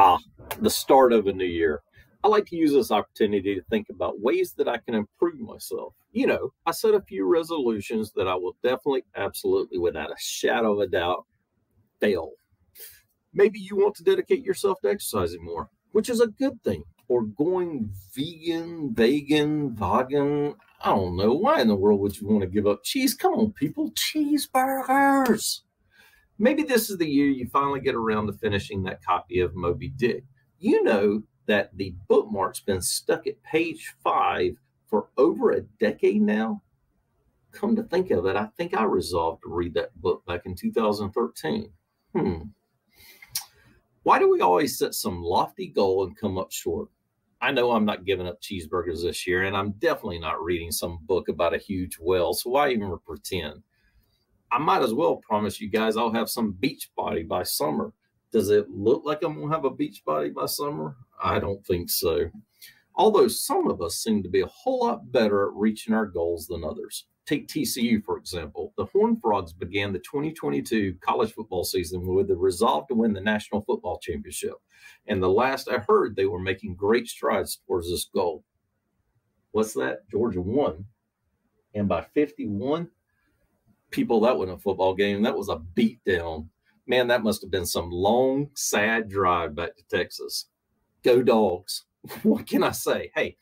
Ah, the start of a new year. I like to use this opportunity to think about ways that I can improve myself. You know, I set a few resolutions that I will definitely, absolutely, without a shadow of a doubt, fail. Maybe you want to dedicate yourself to exercising more, which is a good thing, or going vegan, vegan, vegan. I don't know. Why in the world would you want to give up cheese? Come on, people, cheeseburgers. Maybe this is the year you finally get around to finishing that copy of Moby Dick. You know that the bookmark's been stuck at page five for over a decade now. Come to think of it, I think I resolved to read that book back in 2013. Hmm. Why do we always set some lofty goal and come up short? I know I'm not giving up cheeseburgers this year, and I'm definitely not reading some book about a huge whale, so why even pretend? I might as well promise you guys I'll have some beach body by summer. Does it look like I'm going to have a beach body by summer? I don't think so. Although some of us seem to be a whole lot better at reaching our goals than others. Take TCU, for example. The Horned Frogs began the 2022 college football season with the resolve to win the National Football Championship. And the last I heard, they were making great strides towards this goal. What's that? Georgia won. And by 51, people, that wasn't a football game. That was a beatdown. Man, that must have been some long, sad drive back to Texas. Go dogs. what can I say? Hey,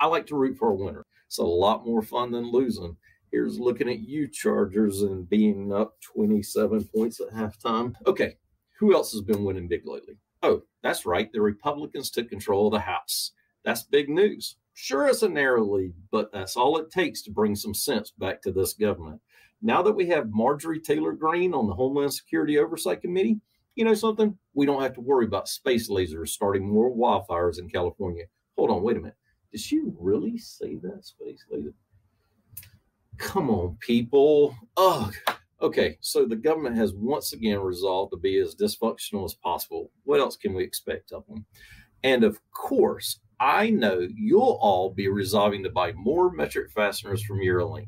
I like to root for a winner. It's a lot more fun than losing. Here's looking at you, Chargers, and being up 27 points at halftime. Okay, who else has been winning big lately? Oh, that's right. The Republicans took control of the House. That's big news. Sure, it's a narrow lead, but that's all it takes to bring some sense back to this government. Now that we have Marjorie Taylor Greene on the Homeland Security Oversight Committee, you know something? We don't have to worry about space lasers starting more wildfires in California. Hold on, wait a minute. Did she really say that space laser? Come on, people. Ugh. Okay, so the government has once again resolved to be as dysfunctional as possible. What else can we expect of them? And of course, I know you'll all be resolving to buy more metric fasteners from Eurolink.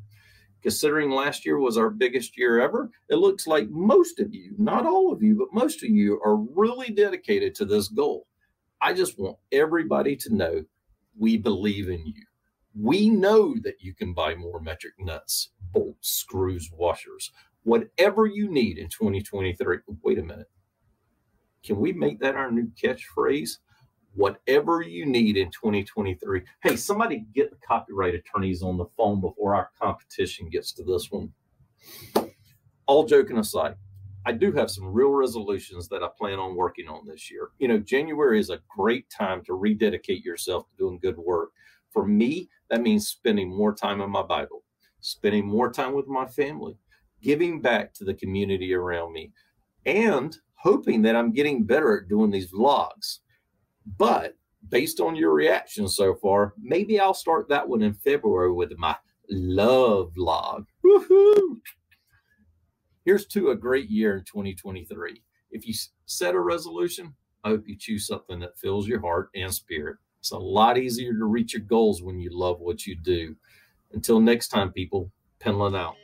Considering last year was our biggest year ever, it looks like most of you, not all of you, but most of you are really dedicated to this goal. I just want everybody to know we believe in you. We know that you can buy more metric nuts, bolts, screws, washers, whatever you need in 2023. Wait a minute. Can we make that our new catchphrase? Whatever you need in 2023. Hey, somebody get the copyright attorneys on the phone before our competition gets to this one. All joking aside, I do have some real resolutions that I plan on working on this year. You know, January is a great time to rededicate yourself to doing good work. For me, that means spending more time in my Bible, spending more time with my family, giving back to the community around me, and hoping that I'm getting better at doing these vlogs but based on your reaction so far, maybe I'll start that one in February with my love log. Woohoo! Here's to a great year in 2023. If you set a resolution, I hope you choose something that fills your heart and spirit. It's a lot easier to reach your goals when you love what you do. Until next time, people, Penland out.